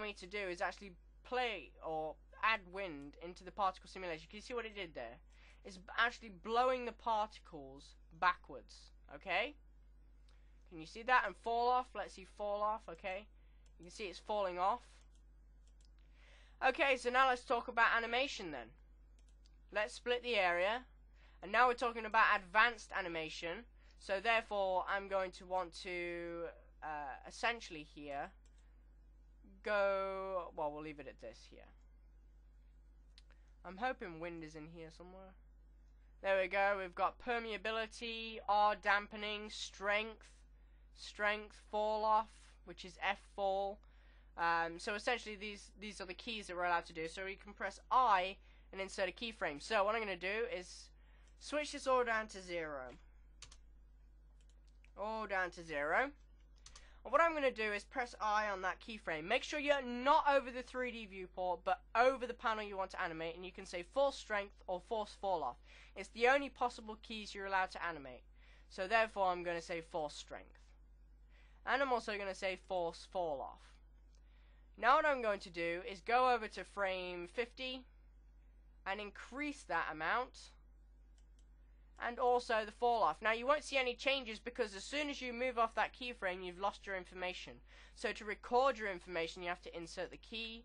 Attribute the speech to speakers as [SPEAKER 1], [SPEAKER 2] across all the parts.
[SPEAKER 1] me to do is actually play or add wind into the particle simulation. Can you see what it did there? It's actually blowing the particles backwards. Okay? Can you see that? And fall off. Let's see fall off. Okay? You can see it's falling off. Okay, so now let's talk about animation then. Let's split the area. And now we're talking about advanced animation. So therefore, I'm going to want to uh, essentially here go, well, we'll leave it at this here. I'm hoping wind is in here somewhere. There we go, we've got permeability, R dampening, strength, strength, fall off, which is F fall. Um, so essentially these, these are the keys that we're allowed to do. So we can press I and insert a keyframe. So what I'm going to do is switch this all down to zero. All down to zero. And what I'm going to do is press I on that keyframe. Make sure you're not over the 3D viewport, but over the panel you want to animate, and you can say force strength or force fall off. It's the only possible keys you're allowed to animate. So therefore I'm going to say force strength. And I'm also going to say force fall off. Now what I'm going to do is go over to frame 50 and increase that amount and also the fall off. Now you won't see any changes because as soon as you move off that keyframe you've lost your information. So to record your information you have to insert the key,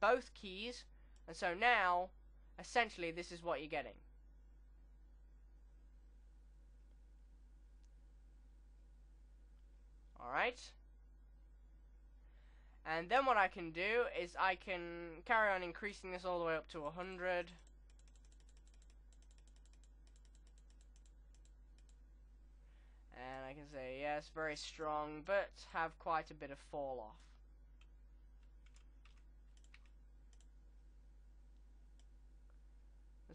[SPEAKER 1] both keys, and so now essentially this is what you're getting. Alright. And then what I can do is I can carry on increasing this all the way up to 100. And I can say, yes, very strong, but have quite a bit of fall off.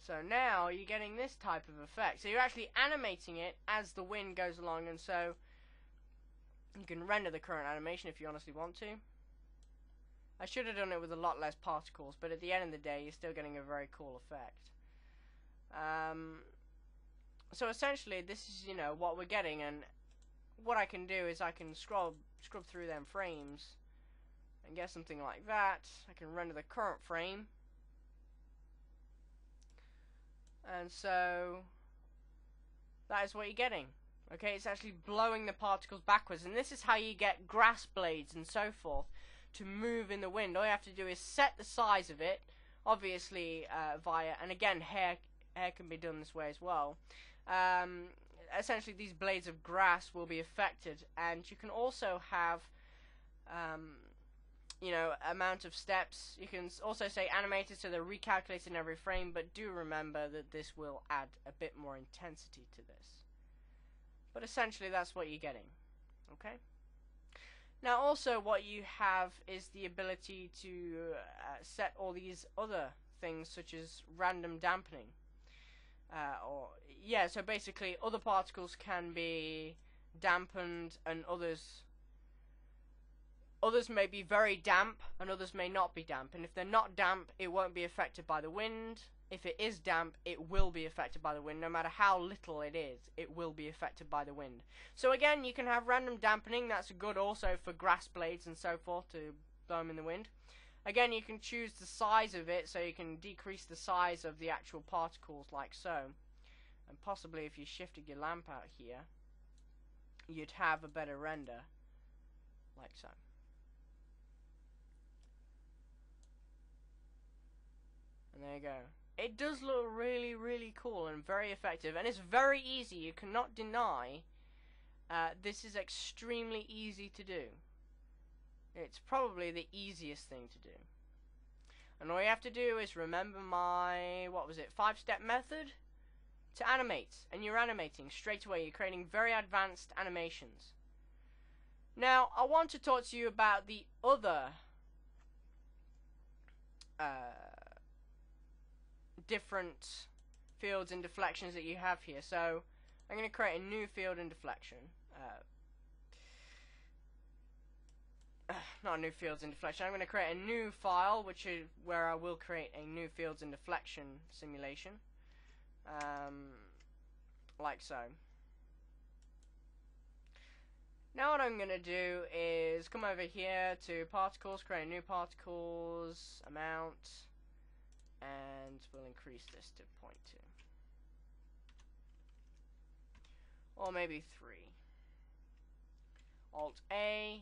[SPEAKER 1] So now you're getting this type of effect. So you're actually animating it as the wind goes along, and so you can render the current animation if you honestly want to. I should have done it with a lot less particles, but at the end of the day, you're still getting a very cool effect. Um, so essentially this is you know what we're getting and what I can do is I can scrub scrub through them frames and get something like that. I can render the current frame. And so that is what you're getting. Okay it's actually blowing the particles backwards. And this is how you get grass blades and so forth to move in the wind. All you have to do is set the size of it obviously uh, via and again hair hair can be done this way as well. Um, essentially these blades of grass will be affected. And you can also have um, you know amount of steps. You can also say animated so they're recalculated in every frame but do remember that this will add a bit more intensity to this. But essentially that's what you're getting okay? Now also what you have is the ability to uh, set all these other things such as random dampening uh, or yeah, so basically other particles can be dampened and others others may be very damp and others may not be damp. And if they're not damp it won't be affected by the wind. If it is damp it will be affected by the wind. No matter how little it is it will be affected by the wind. So again you can have random dampening. That's good also for grass blades and so forth to blow them in the wind Again, you can choose the size of it, so you can decrease the size of the actual particles like so. And possibly if you shifted your lamp out here, you'd have a better render, like so. And there you go. It does look really, really cool and very effective, and it's very easy. You cannot deny uh, this is extremely easy to do. It's probably the easiest thing to do. And all you have to do is remember my, what was it, five-step method to animate. And you're animating straight away. You're creating very advanced animations. Now, I want to talk to you about the other uh, different fields and deflections that you have here. So, I'm going to create a new field and deflection. Uh, not new fields and deflection. I'm going to create a new file, which is where I will create a new fields and deflection simulation, um, like so. Now what I'm going to do is come over here to particles, create new particles, amount, and we'll increase this to 0.2. Or maybe 3. Alt A,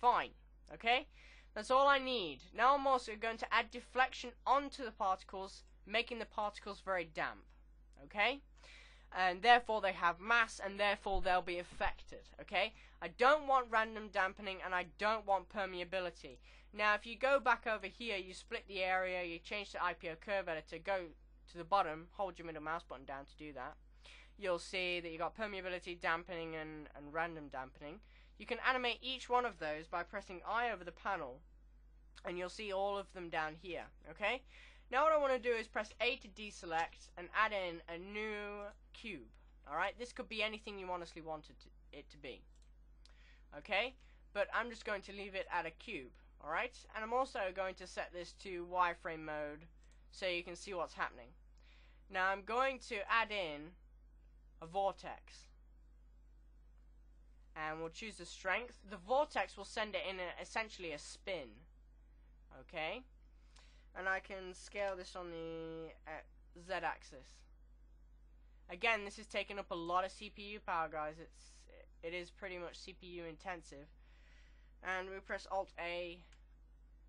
[SPEAKER 1] fine, okay? That's all I need. Now I'm also going to add deflection onto the particles, making the particles very damp, okay? and therefore they have mass and therefore they'll be affected okay I don't want random dampening and I don't want permeability now if you go back over here you split the area you change the IPO curve editor to go to the bottom hold your middle mouse button down to do that you'll see that you've got permeability dampening and, and random dampening you can animate each one of those by pressing I over the panel and you'll see all of them down here okay now what I want to do is press A to deselect and add in a new cube. Alright, this could be anything you honestly wanted it to be. Okay, but I'm just going to leave it at a cube. Alright, and I'm also going to set this to wireframe mode so you can see what's happening. Now I'm going to add in a vortex. And we'll choose the strength. The vortex will send it in a, essentially a spin. Okay and I can scale this on the uh, Z axis. Again, this is taking up a lot of CPU power, guys. It's it is pretty much CPU intensive. And we press Alt A,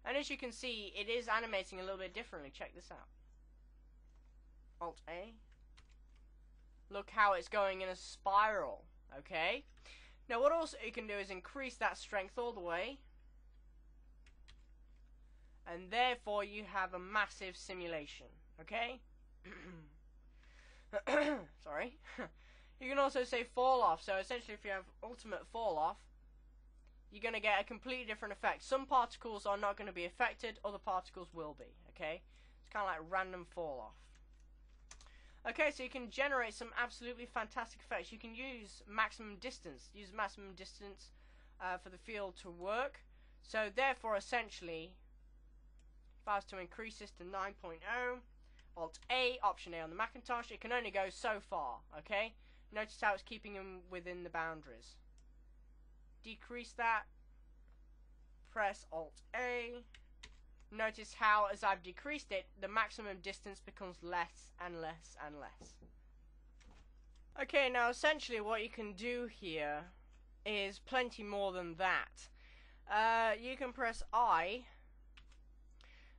[SPEAKER 1] and as you can see, it is animating a little bit differently. Check this out. Alt A. Look how it's going in a spiral. Okay. Now, what also you can do is increase that strength all the way and therefore you have a massive simulation. Okay? Sorry. you can also say fall off. So essentially, if you have ultimate fall off, you're going to get a completely different effect. Some particles are not going to be affected, other particles will be. Okay? It's kind of like random fall off. Okay, so you can generate some absolutely fantastic effects. You can use maximum distance. Use maximum distance uh, for the field to work. So therefore, essentially, if I was to increase this to 9.0, Alt A, Option A on the Macintosh, it can only go so far, okay? Notice how it's keeping them within the boundaries. Decrease that, press Alt A. Notice how, as I've decreased it, the maximum distance becomes less and less and less. Okay, now essentially what you can do here is plenty more than that. Uh, you can press I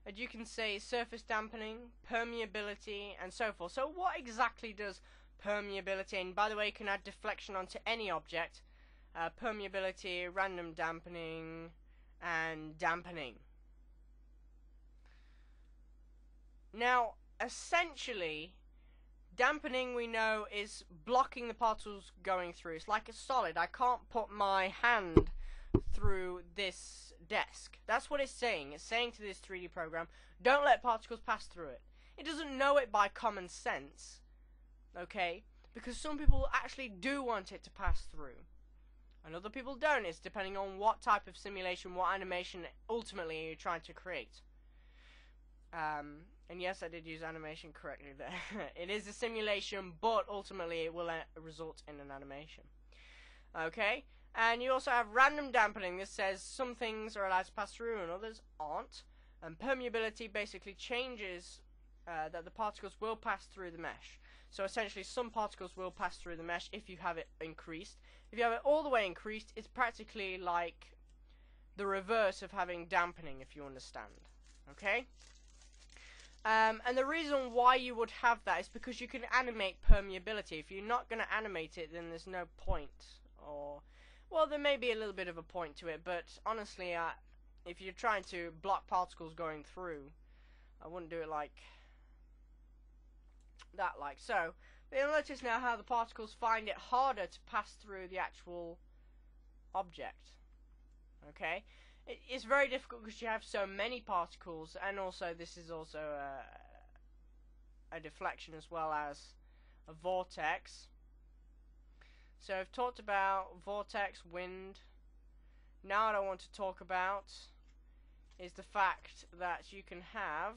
[SPEAKER 1] and you can say surface dampening, permeability, and so forth. So what exactly does permeability, and by the way, you can add deflection onto any object, uh, permeability, random dampening, and dampening. Now, essentially, dampening we know is blocking the particles going through. It's like a solid. I can't put my hand through this desk. That's what it's saying. It's saying to this 3D program, don't let particles pass through it. It doesn't know it by common sense, okay? Because some people actually do want it to pass through. And other people don't. It's depending on what type of simulation, what animation ultimately you're trying to create. Um, and yes, I did use animation correctly there. it is a simulation, but ultimately it will uh, result in an animation. Okay? And you also have random dampening. This says some things are allowed to pass through and others aren't. And permeability basically changes uh, that the particles will pass through the mesh. So essentially some particles will pass through the mesh if you have it increased. If you have it all the way increased, it's practically like the reverse of having dampening, if you understand. Okay? Um, and the reason why you would have that is because you can animate permeability. If you're not going to animate it, then there's no point. Or well, there may be a little bit of a point to it, but honestly, uh, if you're trying to block particles going through, I wouldn't do it like that, like so. But you'll notice now how the particles find it harder to pass through the actual object. Okay? It, it's very difficult because you have so many particles, and also this is also a, a deflection as well as a vortex. So I've talked about vortex, wind. Now what I want to talk about is the fact that you can have